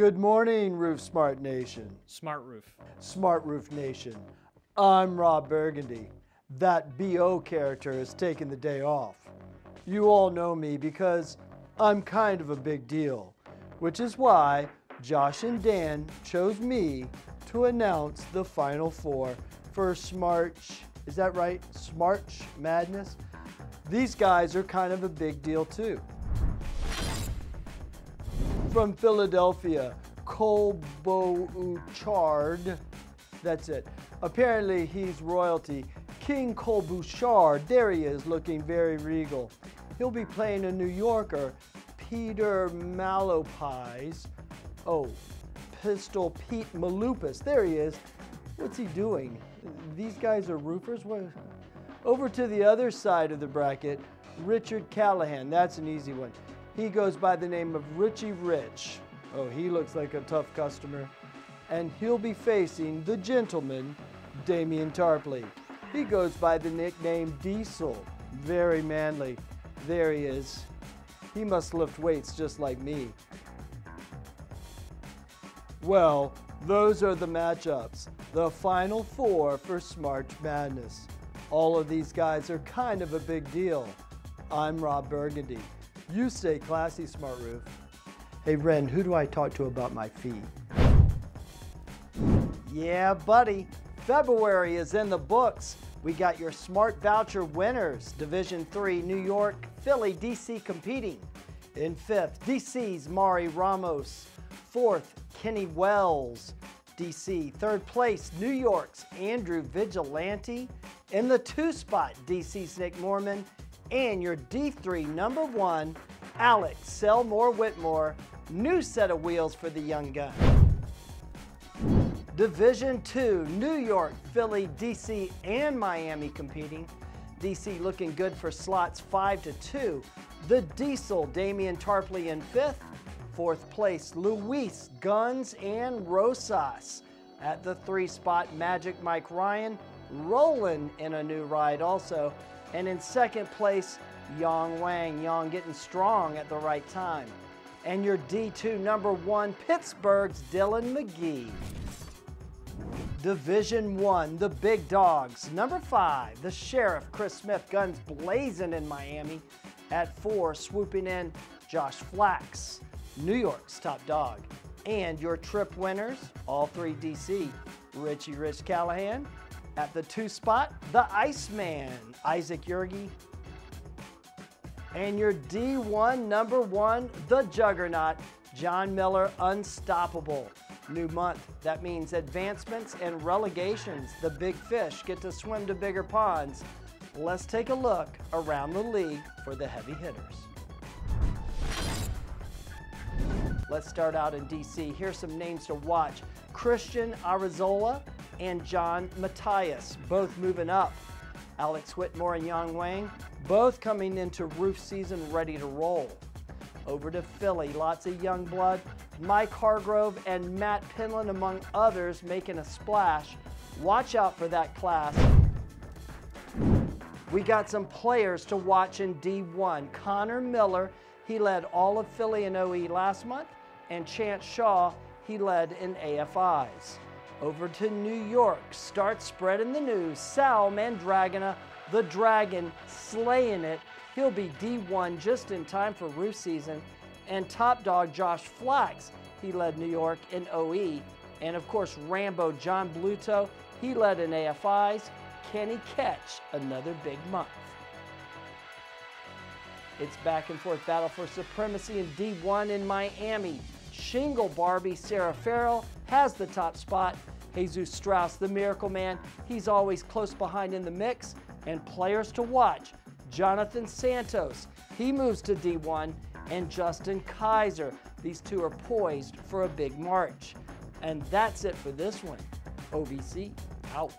Good morning, Roof Smart Nation. Smart Roof. Smart Roof Nation. I'm Rob Burgundy. That BO character has taken the day off. You all know me because I'm kind of a big deal, which is why Josh and Dan chose me to announce the final four for Smart, is that right? Smart Madness? These guys are kind of a big deal too. From Philadelphia, Cole Bouchard. That's it. Apparently, he's royalty. King Cole Bouchard, there he is, looking very regal. He'll be playing a New Yorker, Peter Malopais. Oh, Pistol Pete Malupus. There he is. What's he doing? These guys are roofers? What? Over to the other side of the bracket, Richard Callahan. That's an easy one. He goes by the name of Richie Rich. Oh, he looks like a tough customer. And he'll be facing the gentleman, Damian Tarpley. He goes by the nickname Diesel. Very manly. There he is. He must lift weights just like me. Well, those are the matchups. The final four for Smart Madness. All of these guys are kind of a big deal. I'm Rob Burgundy. You stay classy, Smart Roof. Hey, Ren, who do I talk to about my fee? Yeah, buddy. February is in the books. We got your Smart Voucher winners. Division 3, New York, Philly, DC competing. In fifth, DC's Mari Ramos. Fourth, Kenny Wells, DC. Third place, New York's Andrew Vigilante. In the two spot, DC's Nick Norman. And your D3 number one, Alex Selmore Whitmore. New set of wheels for the young gun. Division 2, New York, Philly, DC, and Miami competing. DC looking good for slots 5 to 2. The Diesel, Damian Tarpley in 5th. Fourth place, Luis Guns and Rosas. At the three spot, Magic Mike Ryan, rolling in a new ride also. And in second place, Yang Wang. Yang getting strong at the right time. And your D2 number one, Pittsburgh's Dylan McGee. Division One, the big dogs. Number five, the Sheriff, Chris Smith, guns blazing in Miami. At four, swooping in, Josh Flax, New York's top dog. And your trip winners, all three DC, Richie Rich Callahan. At the two spot, the Iceman, Isaac Yergi. And your D1 number one, the Juggernaut, John Miller, Unstoppable. New month, that means advancements and relegations. The big fish get to swim to bigger ponds. Let's take a look around the league for the heavy hitters. Let's start out in DC. Here's some names to watch. Christian Arizola and John Matthias, both moving up. Alex Whitmore and Yang Wang, both coming into roof season ready to roll. Over to Philly, lots of young blood. Mike Hargrove and Matt Pinland, among others, making a splash. Watch out for that class. We got some players to watch in D1. Connor Miller, he led all of Philly and OE last month, and Chance Shaw, he led in AFIs. Over to New York, start spreading the news. Sal Mandragona, the Dragon, slaying it. He'll be D1 just in time for roof season. And top dog Josh Flax, he led New York in OE. And of course, Rambo John Bluto, he led in AFIs. Can he catch another big month? It's back and forth battle for supremacy in D1 in Miami. Shingle Barbie Sarah Farrell has the top spot. Jesus Strauss, the Miracle Man, he's always close behind in the mix. And players to watch Jonathan Santos, he moves to D1, and Justin Kaiser. These two are poised for a big march. And that's it for this one. OVC out.